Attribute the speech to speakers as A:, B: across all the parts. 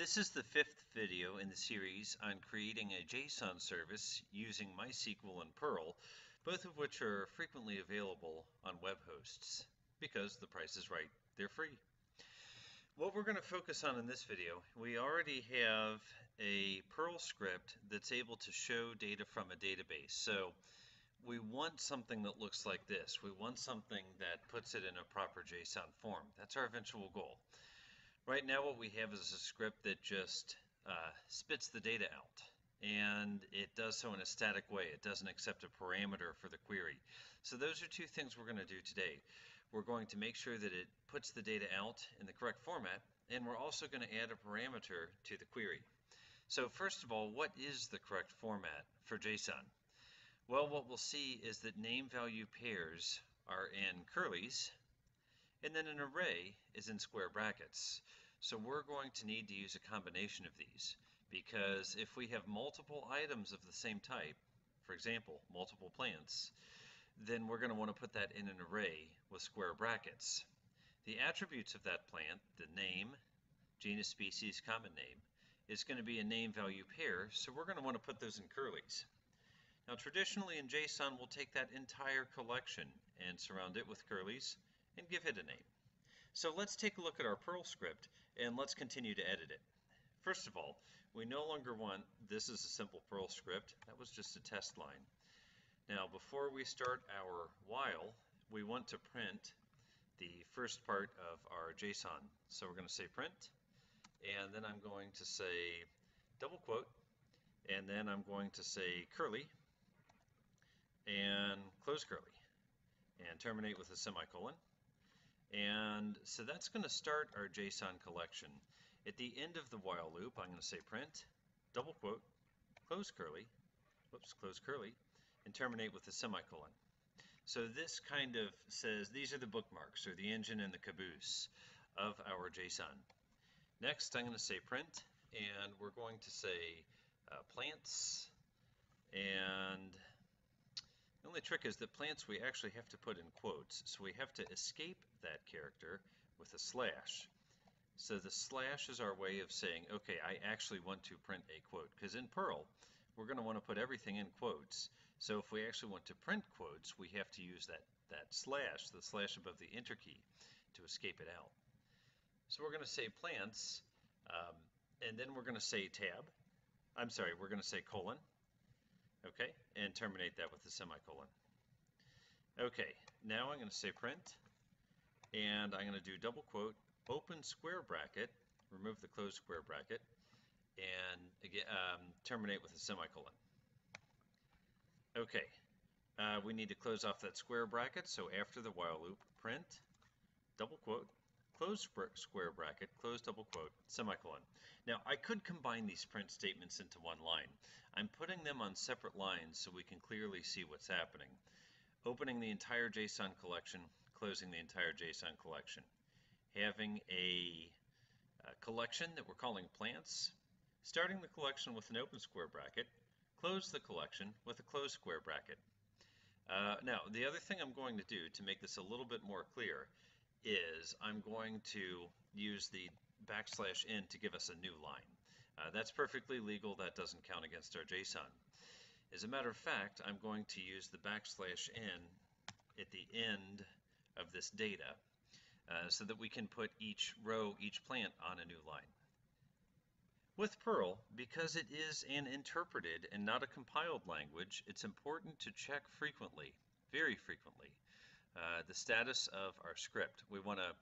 A: This is the fifth video in the series on creating a JSON service using MySQL and Perl, both of which are frequently available on web hosts. Because the price is right, they're free. What we're going to focus on in this video, we already have a Perl script that's able to show data from a database. So we want something that looks like this. We want something that puts it in a proper JSON form. That's our eventual goal. Right now what we have is a script that just uh, spits the data out and it does so in a static way. It doesn't accept a parameter for the query. So those are two things we're going to do today. We're going to make sure that it puts the data out in the correct format and we're also going to add a parameter to the query. So first of all, what is the correct format for JSON? Well, what we'll see is that name value pairs are in curlies, and then an array is in square brackets. So we're going to need to use a combination of these because if we have multiple items of the same type, for example, multiple plants, then we're going to want to put that in an array with square brackets. The attributes of that plant, the name, genus, species, common name, is going to be a name value pair, so we're going to want to put those in curlies. Now traditionally in JSON we'll take that entire collection and surround it with curlies and give it a name. So let's take a look at our Perl script and let's continue to edit it. First of all, we no longer want, this is a simple Perl script, that was just a test line. Now before we start our while, we want to print the first part of our JSON. So we're going to say print, and then I'm going to say double quote, and then I'm going to say curly, and close curly and terminate with a semicolon. And so that's going to start our JSON collection. At the end of the while loop, I'm going to say print, double quote, close curly, whoops, close curly, and terminate with a semicolon. So this kind of says these are the bookmarks or the engine and the caboose of our JSON. Next, I'm going to say print, and we're going to say uh, plants, and the only trick is that plants we actually have to put in quotes, so we have to escape that character with a slash. So the slash is our way of saying, okay, I actually want to print a quote, because in Perl, we're going to want to put everything in quotes. So if we actually want to print quotes, we have to use that, that slash, the slash above the enter key, to escape it out. So we're going to say plants, um, and then we're going to say tab. I'm sorry, we're going to say colon, Okay, and terminate that with a semicolon. Okay, now I'm going to say print, and I'm going to do double quote, open square bracket, remove the closed square bracket, and again um, terminate with a semicolon. Okay, uh, we need to close off that square bracket, so after the while loop, print, double quote, close square bracket, close double quote, semicolon. Now I could combine these print statements into one line. I'm putting them on separate lines so we can clearly see what's happening. Opening the entire JSON collection, closing the entire JSON collection. Having a, a collection that we're calling plants, starting the collection with an open square bracket, close the collection with a closed square bracket. Uh, now, the other thing I'm going to do to make this a little bit more clear is I'm going to use the backslash n to give us a new line. Uh, that's perfectly legal. That doesn't count against our JSON. As a matter of fact, I'm going to use the backslash n at the end of this data uh, so that we can put each row, each plant on a new line. With Perl, because it is an interpreted and not a compiled language, it's important to check frequently, very frequently, uh, the status of our script. We want to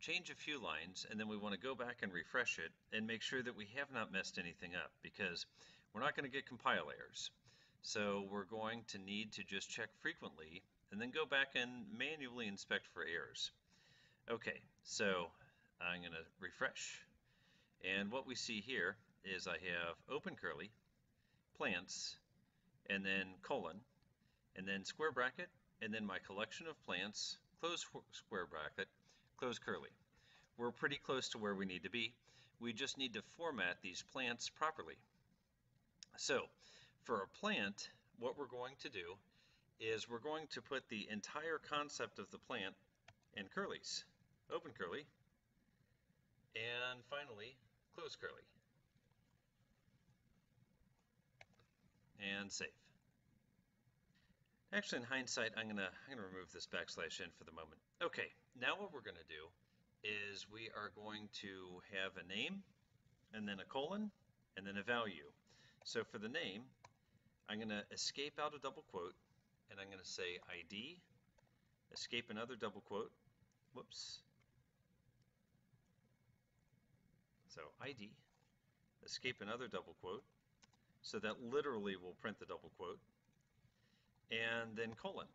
A: change a few lines and then we want to go back and refresh it and make sure that we have not messed anything up because we're not going to get compile errors. So we're going to need to just check frequently and then go back and manually inspect for errors. Okay, so I'm going to refresh. And what we see here is I have open curly, plants, and then colon, and then square bracket, and then my collection of plants, close square bracket, close curly. We're pretty close to where we need to be. We just need to format these plants properly. So for a plant, what we're going to do is we're going to put the entire concept of the plant in curlies, open curly, and finally close curly, and save. Actually, in hindsight, I'm gonna I'm gonna remove this backslash n for the moment. Okay, now what we're gonna do is we are going to have a name and then a colon and then a value. So for the name, I'm gonna escape out a double quote and I'm gonna say ID, escape another double quote, whoops. So ID, escape another double quote. So that literally will print the double quote and then colon.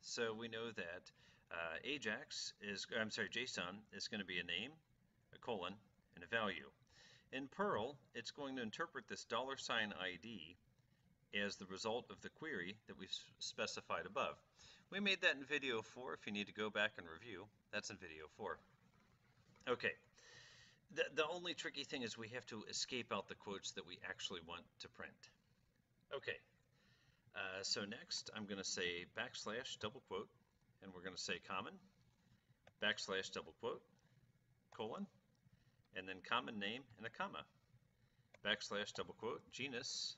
A: So we know that uh, Ajax is, I'm sorry, JSON is going to be a name, a colon, and a value. In Perl, it's going to interpret this dollar sign ID as the result of the query that we've specified above. We made that in video 4. If you need to go back and review, that's in video 4. Okay. The, the only tricky thing is we have to escape out the quotes that we actually want to print. Okay, uh, so next I'm going to say backslash double quote, and we're going to say common, backslash double quote, colon, and then common name and a comma, backslash double quote, genus,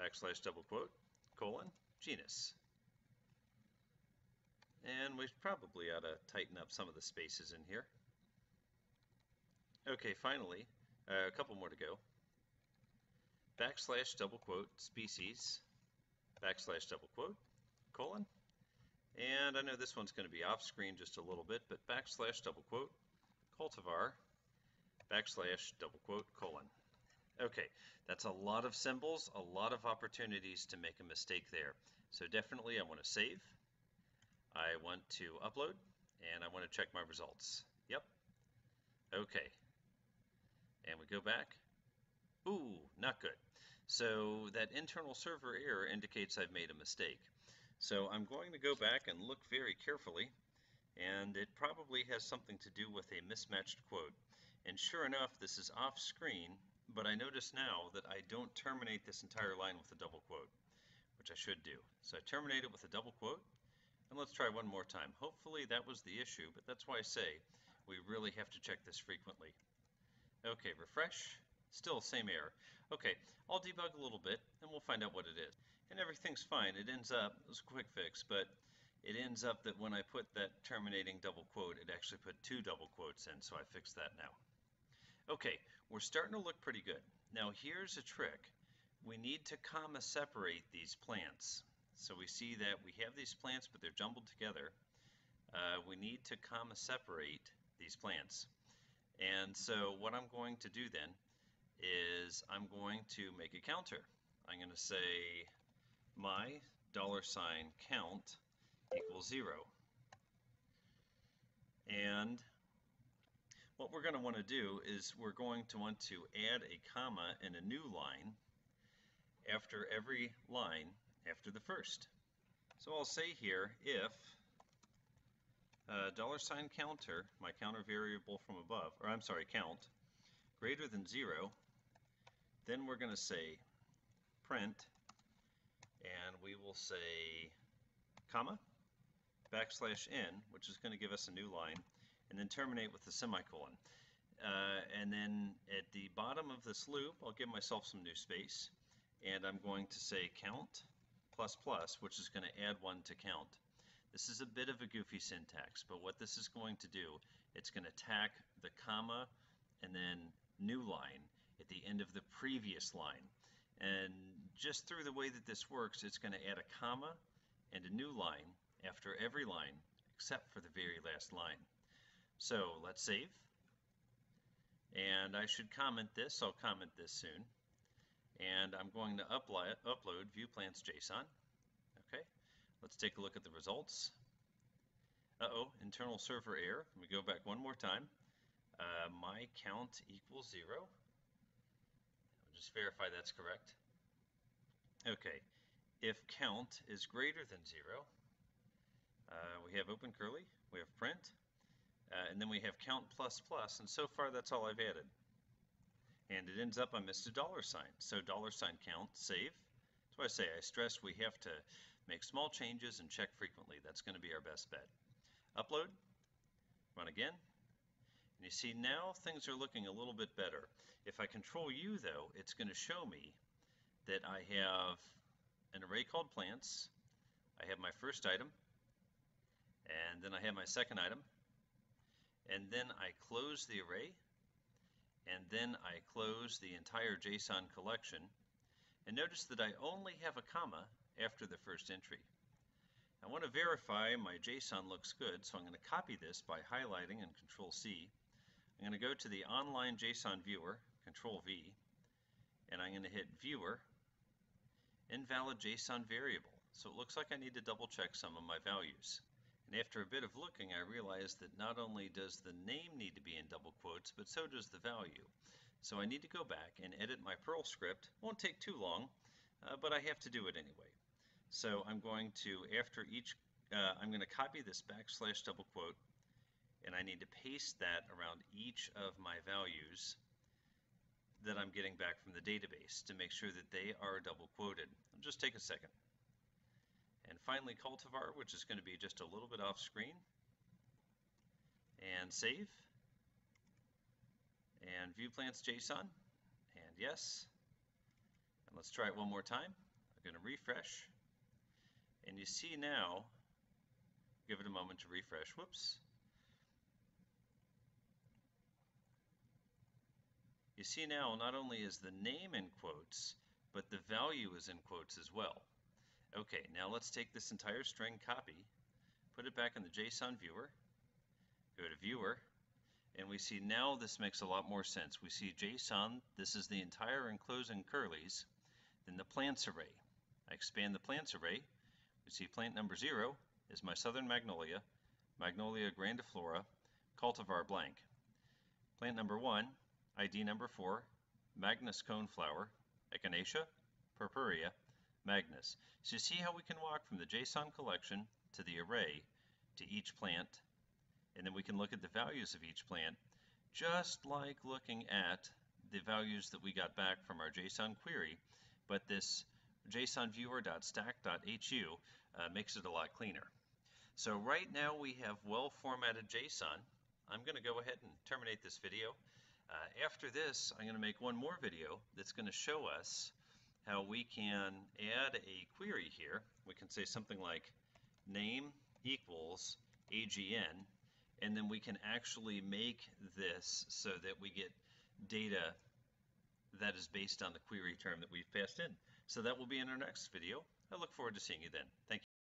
A: backslash double quote, colon, genus. And we probably ought to tighten up some of the spaces in here. Okay, finally, uh, a couple more to go. Backslash double quote, species, backslash double quote, colon, and I know this one's going to be off screen just a little bit, but backslash double quote, cultivar, backslash double quote, colon. Okay, that's a lot of symbols, a lot of opportunities to make a mistake there. So definitely I want to save, I want to upload, and I want to check my results. Yep. Okay. And we go back. Ooh, not good. So that internal server error indicates I've made a mistake. So I'm going to go back and look very carefully, and it probably has something to do with a mismatched quote. And sure enough, this is off screen, but I notice now that I don't terminate this entire line with a double quote, which I should do. So I terminate it with a double quote, and let's try one more time. Hopefully that was the issue, but that's why I say we really have to check this frequently. Okay, refresh, still same error. Okay, I'll debug a little bit and we'll find out what it is. And everything's fine. It ends up, it was a quick fix, but it ends up that when I put that terminating double quote, it actually put two double quotes in, so I fixed that now. Okay, we're starting to look pretty good. Now here's a trick. We need to comma separate these plants. So we see that we have these plants, but they're jumbled together. Uh, we need to comma separate these plants. And so what I'm going to do then is I'm going to make a counter. I'm going to say my dollar sign count equals zero. And what we're going to want to do is we're going to want to add a comma in a new line after every line after the first. So I'll say here if uh, dollar sign counter, my counter variable from above, or I'm sorry, count, greater than zero, then we're going to say print, and we will say comma, backslash n, which is going to give us a new line, and then terminate with the semicolon. Uh, and then at the bottom of this loop, I'll give myself some new space, and I'm going to say count plus plus, which is going to add one to count. This is a bit of a goofy syntax, but what this is going to do, it's going to tack the comma and then new line at the end of the previous line. And just through the way that this works, it's going to add a comma and a new line after every line except for the very last line. So let's save. And I should comment this. I'll comment this soon. And I'm going to upload, upload JSON. Okay, let's take a look at the results. Uh-oh, internal server error. Let me go back one more time. Uh, my count equals zero just verify that's correct. Okay, if count is greater than zero, uh, we have open curly, we have print, uh, and then we have count plus plus, and so far that's all I've added. And it ends up I missed a dollar sign, so dollar sign count, save. That's why I say I stress we have to make small changes and check frequently. That's going to be our best bet. Upload, run again, and you see now things are looking a little bit better. If I control U though, it's going to show me that I have an array called plants. I have my first item, and then I have my second item, and then I close the array, and then I close the entire JSON collection. And notice that I only have a comma after the first entry. I want to verify my JSON looks good, so I'm going to copy this by highlighting and Control C. I'm going to go to the online JSON viewer, Control V, and I'm going to hit Viewer, Invalid JSON Variable. So it looks like I need to double check some of my values. And after a bit of looking, I realized that not only does the name need to be in double quotes, but so does the value. So I need to go back and edit my Perl script. Won't take too long, uh, but I have to do it anyway. So I'm going to, after each, uh, I'm going to copy this backslash double quote, and I need to paste that around each of my values that I'm getting back from the database to make sure that they are double quoted. I'll just take a second. And finally cultivar, which is going to be just a little bit off screen. And save. And view plants JSON. And yes. And let's try it one more time. I'm going to refresh. And you see now, give it a moment to refresh, whoops. You see now, not only is the name in quotes, but the value is in quotes as well. Okay, now let's take this entire string copy, put it back in the JSON viewer, go to viewer, and we see now this makes a lot more sense. We see JSON, this is the entire enclosing curlies, then the plants array. I expand the plants array, we see plant number zero is my southern magnolia, Magnolia grandiflora, cultivar blank. Plant number one, ID number four, Magnus coneflower, Echinacea, purpurea, Magnus. So you see how we can walk from the JSON collection to the array to each plant, and then we can look at the values of each plant, just like looking at the values that we got back from our JSON query, but this JSON viewer.stack.hu uh, makes it a lot cleaner. So right now we have well formatted JSON. I'm going to go ahead and terminate this video. Uh, after this, I'm going to make one more video that's going to show us how we can add a query here. We can say something like name equals AGN, and then we can actually make this so that we get data that is based on the query term that we've passed in. So that will be in our next video. I look forward to seeing you then. Thank you.